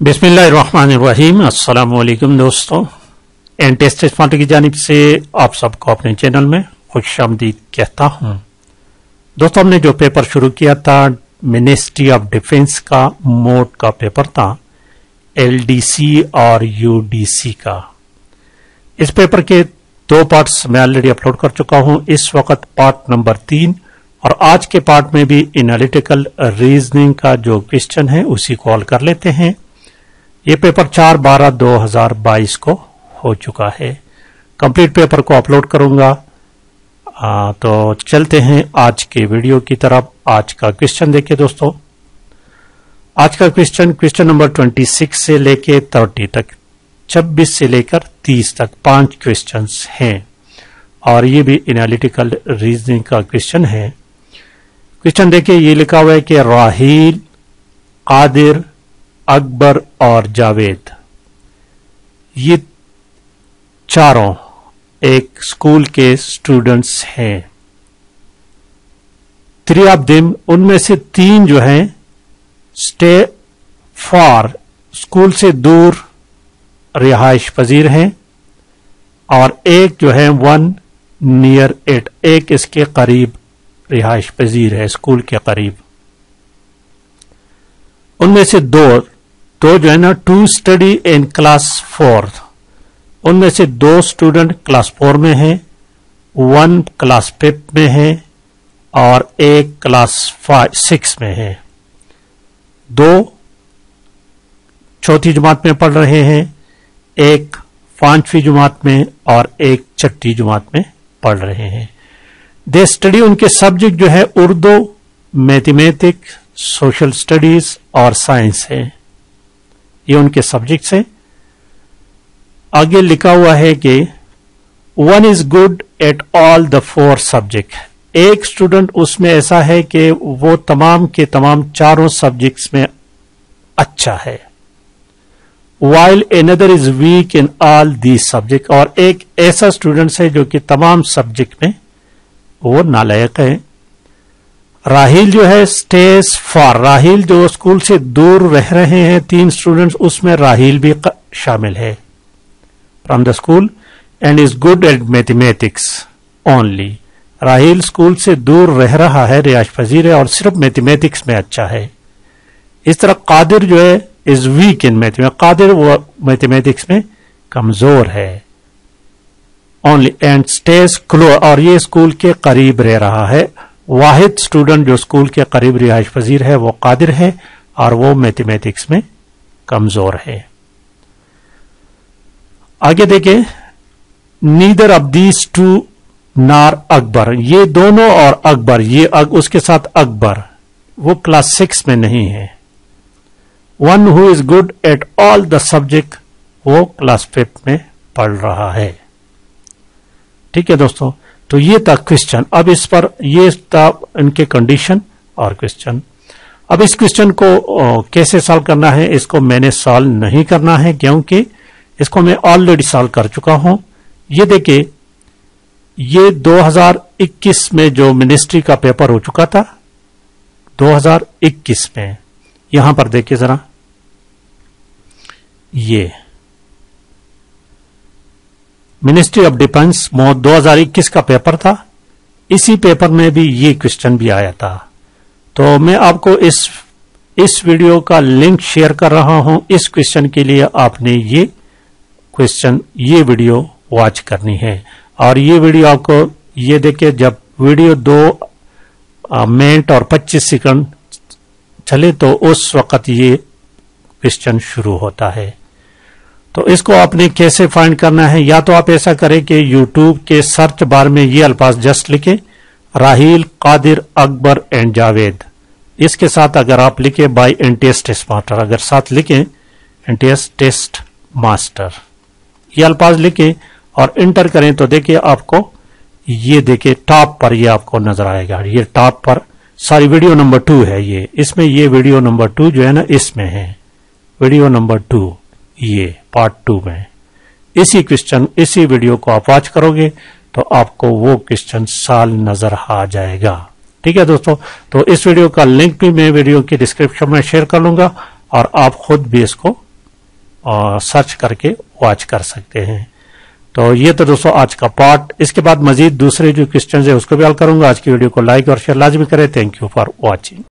अस्सलाम वालेकुम दोस्तों। एन टेस्ट स्मार्ट की जानब से आप सबको अपने चैनल में खुश आमदीद कहता हूँ। दोस्तों, हमने जो पेपर शुरू किया था, मिनिस्ट्री ऑफ़ डिफेंस का, मोड का पेपर था, एलडीसी और यूडीसी का। इस पेपर के दो पार्ट्स मैं ऑलरेडी अपलोड कर चुका हूँ। इस वक्त पार्ट नंबर तीन और आज के पार्ट में भी एनालिटिकल रीजनिंग का जो क्वेश्चन है, उसी को हल कर लेते हैं। ये पेपर चार बारह दो हज़ार बाईस को हो चुका है। कंप्लीट पेपर को अपलोड करूँगा। आ, तो चलते हैं आज के वीडियो की तरफ़। आज का क्वेश्चन देखिए दोस्तों। आज का question question number twenty six से लेके थर्टी तक छब्बीस से लेकर तीस तक पाँच क्वेश्चंस हैं। और ये भी एनालिटिकल रीजनिंग का क्वेश्चन है। क्वेश्चन देखिए ये लिखा हुआ है कि राहील कादिर अकबर और जावेद। ये चारों एक स्कूल के स्टूडेंट्स हैं। दिम उनमें से तीन जो हैं, स्टे फॉर स्कूल से दूर रिहाइश पजीर हैं और एक जो है, वन नियर इट, एक इसके करीब रिहाइश पजीर है, स्कूल के करीब। उनमें से दो तो जो है ना to study in class four उनमें से दो स्टूडेंट क्लास फोर में है वन क्लास फिफ्थ में है, और एक क्लास फाइव सिक्स में है। दो चौथी जमात में पढ़ रहे हैं, एक पांचवी जमात में और एक छठी जमात में पढ़ रहे हैं। दे स्टडी उनके सब्जेक्ट जो है उर्दू मैथमेटिक्स सोशल स्टडीज़ और साइंस है। ये उनके सब्जेक्ट्स हैं आगे लिखा हुआ है कि one is good at all the four subject एक स्टूडेंट उसमें ऐसा है कि वो तमाम के तमाम चारों सब्जेक्ट्स में अच्छा है। While another is weak in all the subject और एक ऐसा स्टूडेंट है जो कि तमाम सब्जेक्ट में वो नालायक है। राहिल जो है स्टेज फॉर राहिल जो स्कूल से दूर रह रहे हैं, तीन स्टूडेंट्स उसमें राहिल भी शामिल है। From the school and is good at mathematics only Rahil school से दूर रह रहा है, रियाज पजीर है और सिर्फ़ मैथमेटिक्स में अच्छा है। इस तरह कादिर जो है is weak in mathematics Qadir वो मैथमेटिक्स में कमज़ोर है। ओनली एंड स्टेज क्लो और ये स्कूल के करीब रह रहा है। वाहिद स्टूडेंट जो स्कूल के करीब रिहाइश पजीर है वो कादिर है और वो मैथमेटिक्स में कमज़ोर है। आगे देखें नीदर ऑफ़ दीज टू नार अकबर। ये दोनों और अकबर ये अग, उसके साथ अकबर वो क्लास सिक्स में नहीं है। One who is good at all the subject वो क्लास फिफ्थ में पढ़ रहा है। ठीक है दोस्तों तो ये था क्वेश्चन अब इस पर ये था इनके कंडीशन और क्वेश्चन अब इस क्वेश्चन को कैसे सॉल्व करना है, इसको मैंने सॉल्व नहीं करना है, क्योंकि इसको मैं ऑलरेडी सॉल्व कर चुका हूँ। ये देखिए, ये 2021 में जो मिनिस्ट्री का पेपर हो चुका था 2021 में। यहाँ पर देखिए जरा। ये। मिनिस्ट्री ऑफ़ डिफेंस मोद 2021 का पेपर था। इसी पेपर में भी ये क्वेश्चन भी आया था। तो मैं आपको इस इस वीडियो का लिंक शेयर कर रहा हूँ। इस क्वेश्चन के लिए आपने ये क्वेश्चन ये वीडियो वॉच करनी है। और ये वीडियो आपको, ये देखिए, जब वीडियो दो मिनट और 25 सेकंड चले तो उस वक्त ये क्वेश्चन शुरू होता है। तो इसको आपने कैसे फाइंड करना है? या तो आप ऐसा करें कि यूट्यूब के सर्च बार में ये अल्फाज जस्ट लिखें, राहील कादिर अकबर एंड जावेद। इसके साथ अगर आप लिखे बाय एनटीएस टेस्ट मास्टर अगर साथ लिखें एनटीएस टेस्ट मास्टर ये अल्फाज लिखें और इंटर करें तो देखिए आपको, ये देखिए टॉप पर ये आपको नज़र आएगा। ये टॉप पर सॉरी वीडियो नंबर टू है ये। इसमें ये वीडियो नंबर टू जो है ना, इसमें है। वीडियो नंबर टू ये पार्ट टू में। इसी क्वेश्चन इसी वीडियो को आप वॉच करोगे तो आपको वो क्वेश्चन साल नज़र आ जाएगा। ठीक है दोस्तों? तो इस वीडियो का लिंक भी मैं वीडियो की डिस्क्रिप्शन में शेयर कर लूँगा, और आप खुद भी इसको सर्च करके वॉच कर सकते हैं। तो ये तो दोस्तों आज का पार्ट इसके बाद मजीद दूसरे जो क्वेश्चन है, उसको भी हल करूँगा। आज की वीडियो को लाइक और शेयर लाजमी करें। Thank you for watching